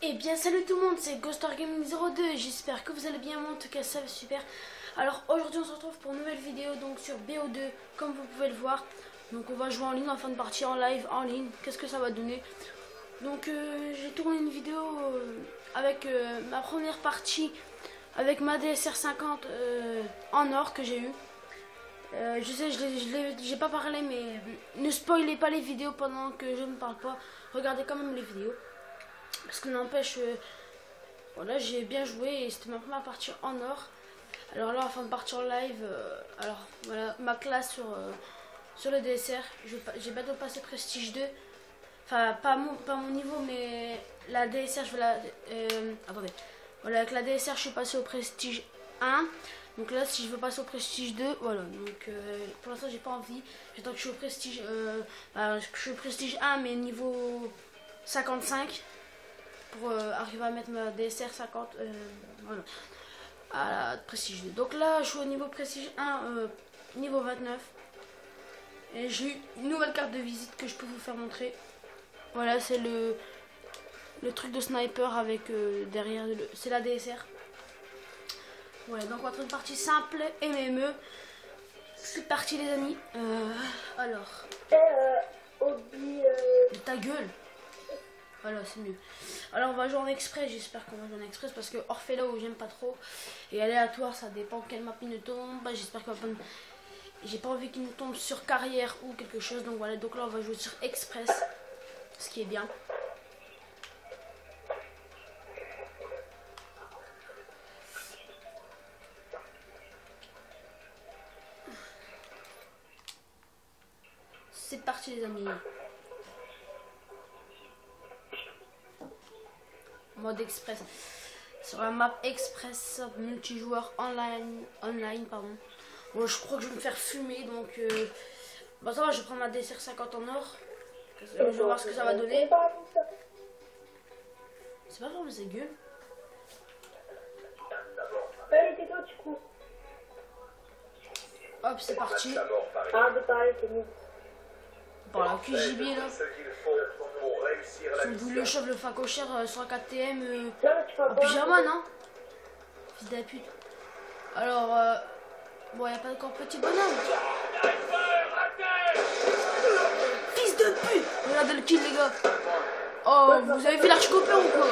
Eh bien salut tout le monde, c'est Ghostar Gaming 02, j'espère que vous allez bien, en tout cas ça va super. Alors aujourd'hui on se retrouve pour une nouvelle vidéo donc sur BO2 comme vous pouvez le voir. Donc on va jouer en ligne en fin de partie en live en ligne, qu'est-ce que ça va donner? Donc euh, j'ai tourné une vidéo euh, avec euh, ma première partie avec ma DSR 50 en or que j'ai eu. je sais, je j'ai pas parlé mais ne spoilez pas les vidéos pendant que je ne parle pas, regardez quand même les vidéos. Parce que n'empêche, euh, voilà, j'ai bien joué et c'était ma première partie en or. Alors là, afin de partir en live, euh, alors voilà, ma classe sur, euh, sur le DSR, j'ai bientôt passé Prestige 2. Enfin, pas mon, pas mon niveau, mais la DSR, je vais la. attendez. Voilà, avec la DSR, je suis passé au Prestige 1. Donc là, si je veux passer au Prestige 2, voilà. Donc pour l'instant, j'ai pas envie. J'attends que je suis au Prestige. Bah, je suis au Prestige 1, mais niveau 55 pour euh, arriver à mettre ma DSR 50 euh, voilà, à la prestige 2. Donc là, je suis au niveau prestige 1, euh, niveau 29. Et j'ai eu une nouvelle carte de visite que je peux vous faire montrer. Voilà, c'est le, le truc de sniper avec derrière, c'est la DSR. Ouais, donc on va faire une partie simple, MME. C'est parti les amis. alors. Ta gueule. Voilà, c'est mieux. Alors on va jouer en express, j'espère qu'on va jouer en express parce que où j'aime pas trop. Et aléatoire, ça dépend quelle map il nous tombe. J'espère qu'on va. J'ai pas envie qu'il nous tombe sur carrière ou quelque chose. Donc voilà, donc là on va jouer sur express. Ce qui est bien. C'est parti les amis. Mode express. Sur la map express multijoueur online, online pardon. Bon, je crois que je vais me faire fumer donc euh, bah ça va, je vais prendre ma DSR 50 en or. Je vais voir ce que ça va donner. C'est pas mais c'est tais-toi, tu cours. Hop, c'est parti. Ah, de pareil, c'est. Bon, la QJB là. Son le chauve le facochère euh, sur un 4TM euh, en pyjama, non Fils de pute. Alors, euh, bon, il a pas encore petit bonhomme. Fils de pute Regardez le kill, les gars. Oh, vous avez vu l'archcopper ou quoi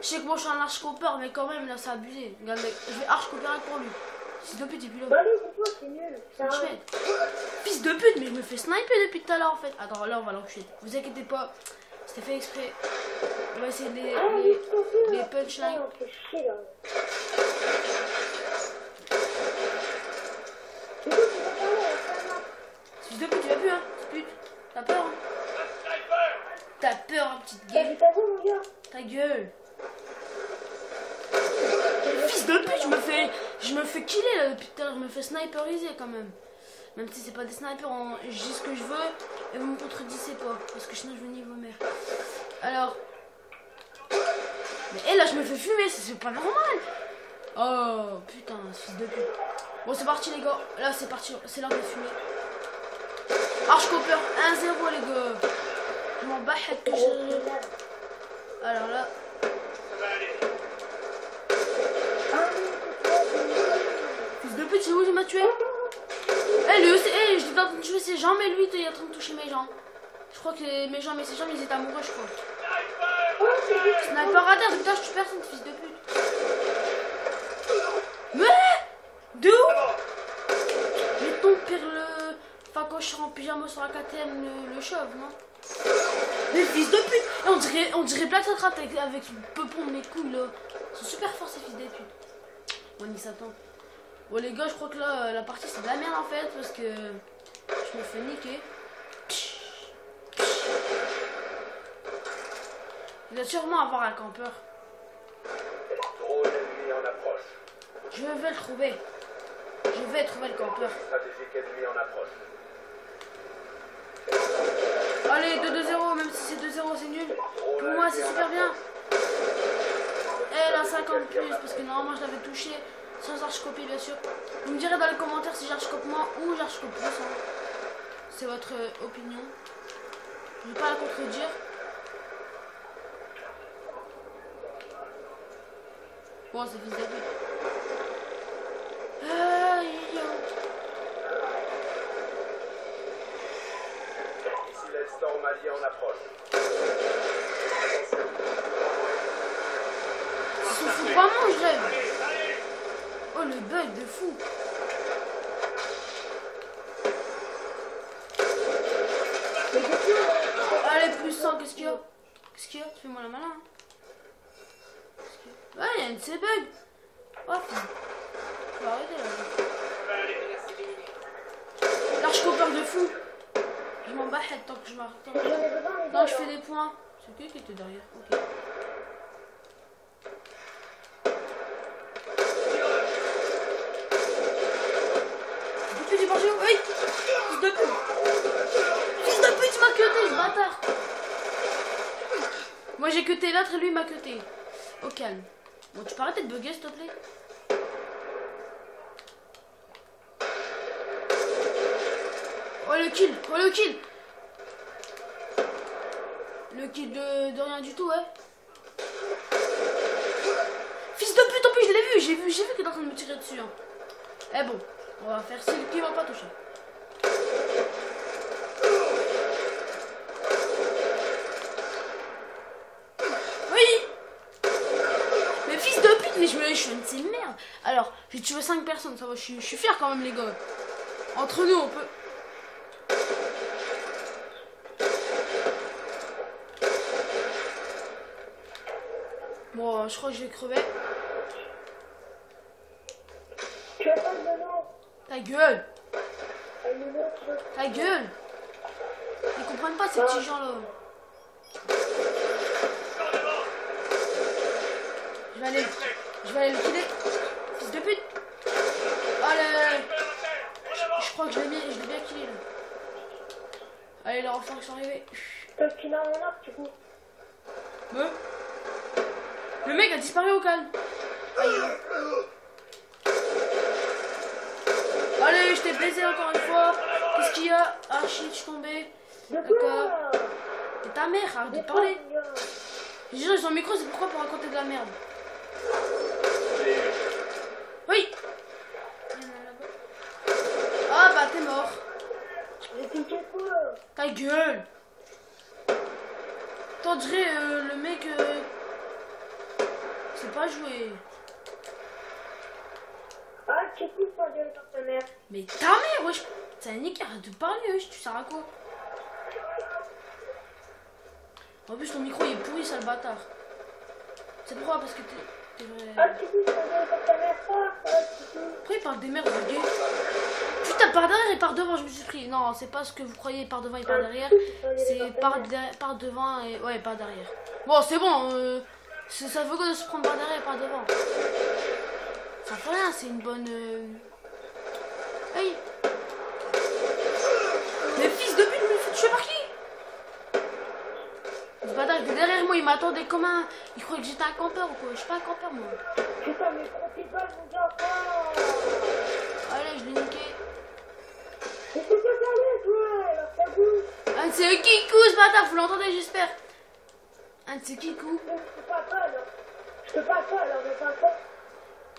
Je sais que moi je suis un archcopper, mais quand même, là, c'est abusé. Regardez, je vais archcopper pour lui. Fils de pute, et puis là. C'est nul. Fils de pute, mais je me fais sniper depuis tout à l'heure en fait. Attends, là on va l'enculer. Vous inquiétez pas, c'était fait exprès. On va essayer les, ah, les, les punchlines. Fils de pute, tu l'as vu hein, pute? T'as peur hein? T'as peur, hein, petite gueule. Ta gueule. Fils de pute, je me je me fais killer là depuis tout à l'heure, je me fais sniperiser quand même. Même si c'est pas des snipers, j'ai ce que je veux et vous me contredisez pas. Parce que sinon je vais niveau mère. Alors. Mais hé là je me fais fumer, c'est pas normal. Oh putain, fils de pute. Bon c'est parti les gars. Là c'est parti, c'est l'heure de fumer. Archcopper 1-0 les gars. Je m'en bats que je. Alors là. C'est où il m'a tué eh, lui aussi, eh, je en train de toucher ses jambes, et lui, il est en train de toucher mes jambes. Je crois que mes jambes et ses jambes, ils étaient amoureux, je crois. Sniper à terre, putain, je tue personne, fils de pute. Mais De où Mais ton pire le facocheur en pyjama sur la KTM, le, le chauve, non? Mais fils de pute On dirait, on dirait Black Satrat avec, avec peupon couilles, là. Ils sont super forts, ces fils de pute. On y s'attend. Bon les gars, je crois que là, euh, la partie c'est de la merde en fait, parce que je me fais niquer. Il va sûrement avoir un campeur. Je vais le trouver. Je vais trouver le campeur. Allez, 2-2-0, même si c'est 2-0, c'est nul. Pour moi, c'est super bien. Elle a 50 plus, parce que normalement, je l'avais touché. Sans archcopie, bien sûr. Vous me direz dans les commentaires si j'archcope moins ou j'archcope plus. Hein. C'est votre opinion. Je ne vais pas la contredire. Bon, c'est. Ici l'instant malien en approche. Foutent vraiment. Oh, le bug de fou. Allez, plus 100, qu'est-ce qu'il y a Qu'est-ce qu'il y a Tu fais-moi la malin. Ouais, il y a un de ces bugs. Oh. Faut arrêter là. Large copper de fou. Je m'en bats tant que je m'arrête. Non, je fais des points. C'est qui qui était derrière. Depuis Fils de pute Fils de pute, il m'a cuté, ce bâtard Moi j'ai cuté l'autre et lui m'a cuté. Au calme. Bon, tu peux arrêter de bugger s'il te plaît Oh le kill Oh le kill Le kill de, de rien du tout, ouais. Fils de pute, en plus je l'ai vu, j'ai vu, j'ai vu qu'il est en train de me tirer dessus. hein. Eh bon, on va faire celui qui va pas toucher. Oui Mais fils de pute, mais je, me, suis une merde. Alors, j'ai tué 5 personnes, ça va, je je suis fier quand même les gars. Entre nous, on peut... Bon, je crois que je vais crever. Tu as pas de nom. Ta gueule. Ta gueule Ils comprennent pas ces petits gens-là. Je vais aller... Je vais aller le killer. Fils de pute Allez Je crois que je l'ai bien, je bien killé là. Allez, les enfants qui sont arrivés. Toi, tu l'as mon arc, du coup. Me Le mec a disparu au calme. Aïe. Allez, je t'ai baisé encore une fois. Qu'est-ce qu'il y a Ah je suis tombé. D'accord. Et ta mère, arrête de parler. les gens, ils ont un micro, c'est pourquoi pour raconter de la merde. Oui Ah bah t'es mort. Ta gueule T'en dirais euh, le mec... Euh... C'est pas joué. Ah, ta mère. Mais ta mère, wesh T'as arrête de parler, wesh, tu sers à quoi? En plus, ton micro il est pourri, sale bâtard. C'est pourquoi? Parce que t'es... vrai- Ah. Ah, ah, il parle des merdes de gay Putain, par derrière et par devant, je me suis pris. Non, c'est pas ce que vous croyez, par devant et par derrière. C'est par, derrière- par devant et. Ouais, par derrière. Bon, c'est bon, euh, ça veut quoi de se prendre par derrière et par devant? Ça fait rien, c'est une bonne. Euh... Hey Mais fils de pute, me fait tuer par qui? Ce bâtard était derrière moi, il m'attendait comme un. Il croyait que j'étais un campeur ou quoi Je suis pas un campeur moi. Putain, mais prends tes balles, mon gars. Allez, je l'ai niqué. Mais c'est toi. Un de ces kikou, ce bâtard, vous l'entendez, j'espère. Un de ces kikou. Je te pas, alors. Je te pas, alors, parle pas.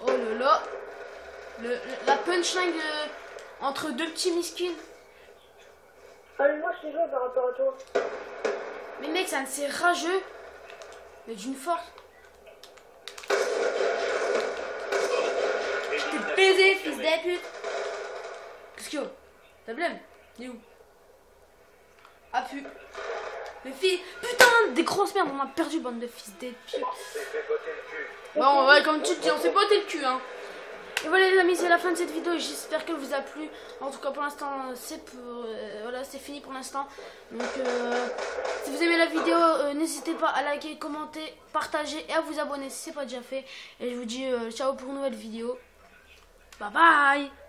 Oh là là. Le, la punchline euh, entre deux petits miskins. Allez, moi, je te joue par rapport à toi. Mais mec, c'est un de ces rageux. Mais d'une force. T'es baisé, fils de pute. Qu'est-ce qu'il y a? T'as blême? Il est où? Ah pu. Mais fils. Putain, des grosses merdes, on a perdu, bande de fils de pute. C'est fait botter le cul. Bon, ouais, comme tu te dis, on s'est botté le cul, hein. Et voilà les amis, c'est la fin de cette vidéo. J'espère qu'elle vous a plu. En tout cas, pour l'instant, c'est euh, voilà, c'est fini pour l'instant. Donc, euh, si vous aimez la vidéo, euh, n'hésitez pas à liker, commenter, partager et à vous abonner si c'est pas déjà fait. Et je vous dis ciao pour une nouvelle vidéo. Bye bye